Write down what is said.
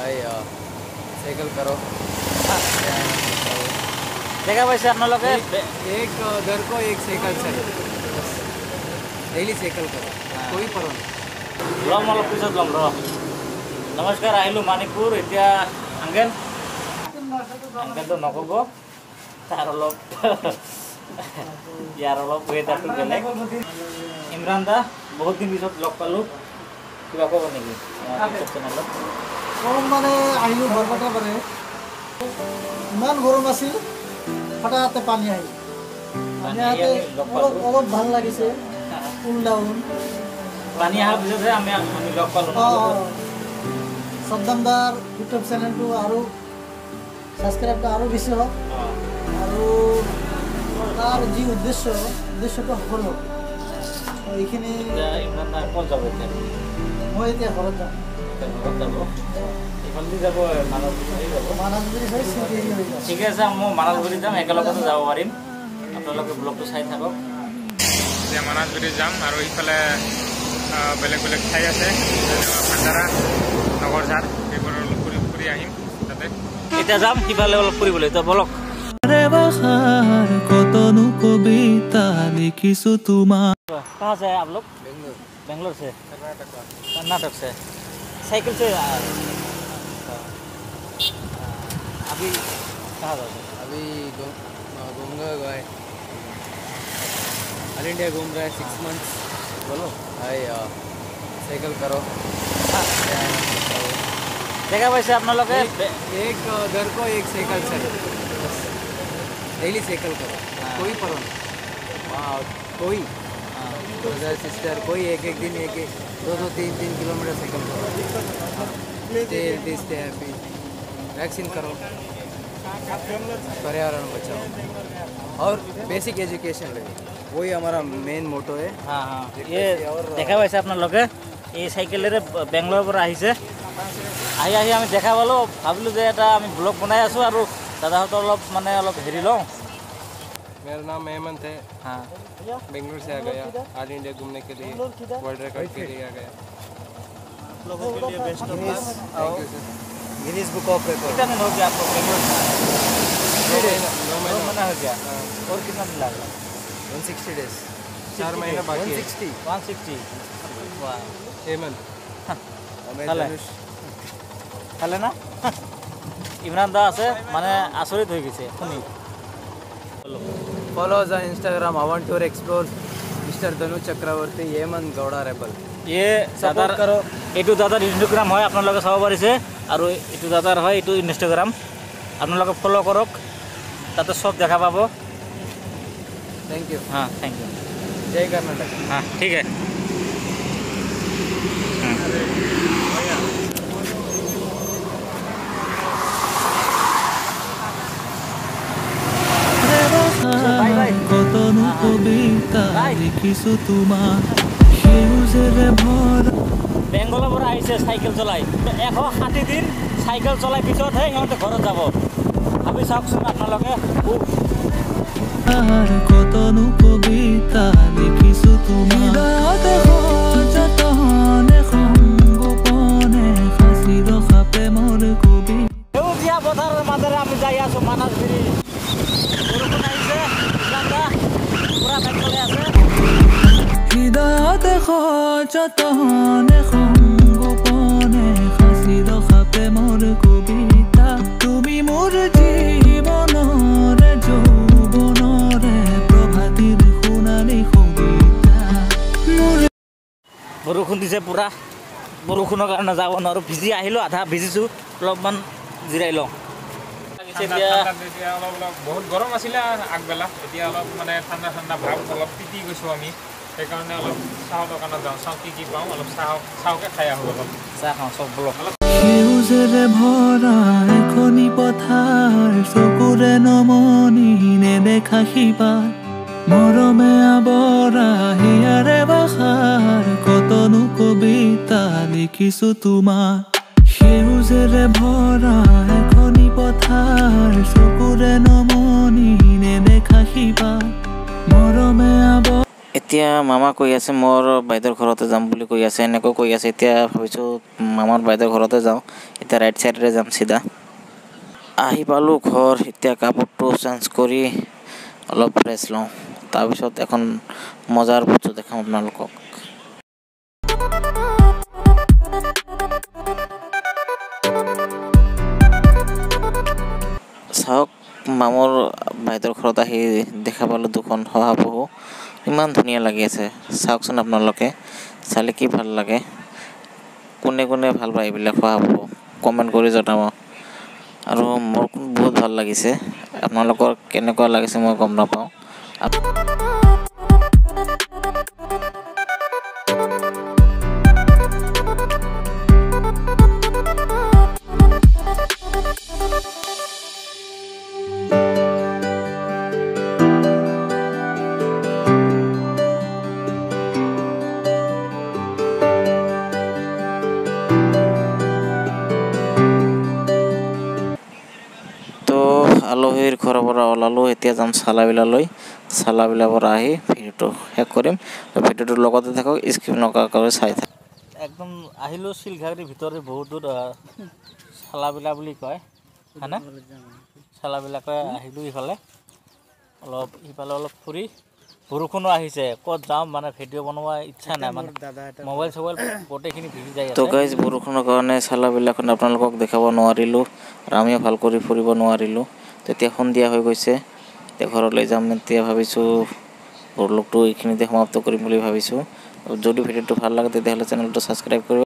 ভাই সাইকেল করো দেখা পাইছে আপোনালোকে एक घर को एक साइकिल चाहिए बस डेली साइकिल करो कोई प्रॉब्लम ল'ম অলপ পিছত ল'ম ৰ নমস্কাৰ আহিলোঁ মানিকপুৰ এতিয়া আংকেল আংকেলটো নক'ব তাৰ অলপ ইয়াৰ অলপ ৱেডাৰটো বেলেগ ইমৰান দা বহুত দিন পিছত লগ পালোঁ কিবা ক'ব নেকি ইউটিউব চেনেলত গৰম মানে আহিলোঁ বৰপেটা পাৰে ইমান গৰম আছিল হঠাতে পানী আহিল। পানী আহোঁতে অলপ অলপ ভাল লাগিছে কুল ডাউন পানী অহাৰ পিছতহে আমি আমি লগ পালোঁ অঁ সদ্দামদাৰ ইউটিউব চেনেলটো আৰু ছাবস্ক্ৰাইবটো আৰু বেছি হওক। আৰু তাৰ যি উদ্দেশ্য উদ্দেশ্যটো সফল হওক এইখিনি মই এতিয়া ঘৰত যাম। ঘৰত যাব এইফালেদি যাব মানৱগুৰি যাব মানাজুৰি হৈ চিটি হৈ যাম ঠিকে আছে মই মানালগুৰি যাম একেলগতে যাব পাৰিম আপোনালোকে ব্লগটো চাই থাকক এতিয়া মানাজগুৰি যাম আৰু ইফালে আহ, বেলেগ বেলেগ ঠাই আছে যেনেকুৱা ভাণ্ডাৰা নগৰঝাৰ সেইবোৰ অলপ ফুৰি ফুৰি আহিম তাতে এতিয়া যাম সিফালে অলপ ফুৰিবলৈ এতিয়া বলক বাহাৰ কতনো কবিতা লিখিছো তোমাৰ कहाँ से है आप लोग बेंगलोर बेंगलोर से कर्नाटक से साइकिल से अभी कहाँ था अभी घूमगा गए। ऑल इंडिया घूम रहे सिक्स मंथ्स बोलो। हाँ। भाई साइकिल करो। देखा वैसे आप लोग एक घर को एक साइकिल चलो। डेली साइकिल करो। हाँ। कोई पढ़ो हाँ। कोई। ब्रदर सिस्टर कोई एक एक दिन एक एक दो दो तीन तीन किलोमीटर साइकिल करो stay healthy stay happy vaccine करो पर्यावरण बचाओ और बेसिक एजुकेशन ले वही हमारा मेन मोटो है हाँ हाँ ये দেখা পাইছে আপোনালোকে এই চাইকেলেৰে বেংগলোৰৰ পৰা আহিছে আহি আহি আমি দেখা পালোঁ ভাবিলোঁ যে এটা আমি ব্লগ বনাই আছোঁ আৰু দাদাহঁতৰ অলপ মানে অলপ হেৰি লওঁ मेरा नाम हेमंत है হা बेंगलुरु से आ गया ऑल इंडिया घूमने के लिए वर्ल्ड रिकॉर्ड के लिए आ गया गिनीज बुक ऑफ रिकॉर्ड कितना दिन हो गया आपको बेंगलोर में नौ दो महीना महीना हो गया और कितना दिन लगा 160 डेज चार महीना बाकी है 160 वन सिक्सटी हेमंत हमें चले। धनुष খালে না ইমৰান দা আছে মানে আচৰিত হৈ গৈছে শুনি Follow us on Instagram, Avantour Explore, Mr. Dhanu Chakravarti, Yeman Gowda Rebel. ইয়ে দাদাৰ কৰো। এইটো দাদাৰ ইনষ্টাগ্ৰাম হয় আপোনালোকে চাব পাৰিছে আৰু এইটো দাদাৰ হয় এইটো ইনষ্টাগ্ৰাম আপোনালোকে ফ'ল' কৰক তাতে চব দেখা পাব Thank you. হা থেংক ইউ Jai Karnataka. হা ঠিক আছে লিখিছো তোমাৰ সেউজেৰে ভৰা বেংগলৰ পৰা আহিছে চাইকেল চলাই। এশ ষাঠি দিন চাইকেল চলাই পিছতহে সিহঁতে ঘৰত যাব। ভাবি চাওকচোন আপোনালোকে। কতনো কবিতা লিখিছো সেউজীয়া পথাৰৰ মাজেৰে আমি যাই আছোঁ মানাছগুৰি বৰষুণ আহিছে ইমৰান দা সাঁচি ৰখা প্ৰেমৰ কবিতা তুমি মোৰ জীৱনৰে যৌৱনৰে প্ৰভাতিৰ সোণালী কবিতা মোৰ বৰষুণ দিছে পূৰা। বৰষুণৰ কাৰণে যাব নোৱাৰোঁ। ভিজি আহিলোঁ আধা ভিজিছোঁ। অলপমান জিৰাই লওঁ। বহুত গৰম আছিলে আগবেলা। এতিয়া অলপ মানে ঠাণ্ডা ঠাণ্ডা ভাৱ অলপ তিতি গৈছোঁ আমি। সেইকাৰণে অলপ চাহৰ দোকানত যাওঁ। চাওঁ কি কি পাওঁ অলপ চাহ চাহকে খাই আহোঁ অলপ। চাহ খাওঁ চব বলক। সেউজেৰে ভৰা এখনি পথাৰ চকুৰে নমনি নেদেখা শিপাৰ। মৰমে আৱৰা হিয়াৰে বাসাৰ কতনো কবিতা লিখিছো তোমাৰ সেউজেৰে ভৰা এখনি পথাৰ চকুৰে নমনি এতিয়া মামা কৈ আছে মোৰ বাইদেউৰ ঘৰতে যাম বুলি কৈ আছে এনেকৈ কৈ আছে। এতিয়া ভাবিছোঁ মামাৰ বাইদেউৰ ঘৰতে যাওঁ। এতিয়া ৰাইট ছাইডেৰে যাম চিধা। আহি পালোঁ ঘৰ এতিয়া কাপোৰটো চেঞ্জ কৰি অলপ ফ্ৰেছ লওঁ। তাৰপিছত এখন মজাৰ বস্তু দেখাম আপোনালোকক। চাওক মামৰ বাইদেউৰ ঘৰত আহি দেখা পালোঁ দুখন শহাপহু। ইমান ধুনীয়া লাগি আছে। চাওকচোন আপোনালোকে চালে কি ভাল লাগে? কোনে কোনে ভাল পায় এইবিলাক শহাপহু কমেণ্ট কৰি জনাব। আৰু মোৰ বহুত ভাল লাগিছে। আপোনালোকৰ কেনেকুৱা লাগিছে মই গম নাপাওঁ। আলহীৰ ঘৰৰ পৰা ওলালোঁ এতিয়া যাম চালাবিলালৈ চালাবিলাৰ পৰা আহি ভিডিঅ'টো শেষ কৰিম। ভিডিঅ'টোৰ লগতে থাকক স্ক্ৰীপ নকৰাকৈ চাই থাকক। একদম আহিলোঁ চিলঘাগিৰ ভিতৰে বহুত দূৰ চালাবিলা বুলি কয়। হয়নে? চালাবিলাকে আহিলোঁ ইফালে। অলপ ইফালে অলপ ফুৰি বৰষুণো আহিছে। ক'ত যাম মানে ভিডিঅ' বনোৱা ইচ্ছা নাই মানে মোবাইল চবাইল গোটেইখিনি ভিজি যায় তো গাইজ বৰষুণৰ কাৰণে চালাবিলাকত আপোনালোকক দেখাব নোৱাৰিলোঁ। আৰু আমিও ভাল কৰি ফুৰিব নোৱাৰিলোঁ। তেতিয়া সন্ধিয়া হৈ গৈছে। এতিয়া ঘৰলৈ যাম এতিয়া ভাবিছোঁ ভ্লগটো এইখিনিতে সমাপ্ত কৰিম বুলি ভাবিছোঁ। যদি ভিডিঅ'টো ভাল লাগে তেতিয়াহ'লে চেনেলটো ছাবস্ক্ৰাইব কৰিব।